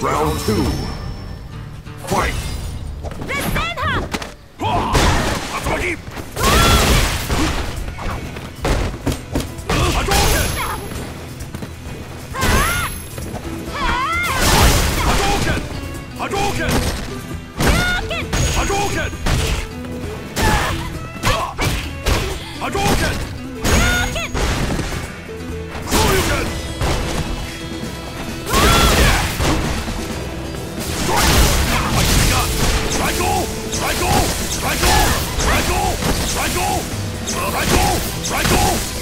Round two. Fight! 传中，传中。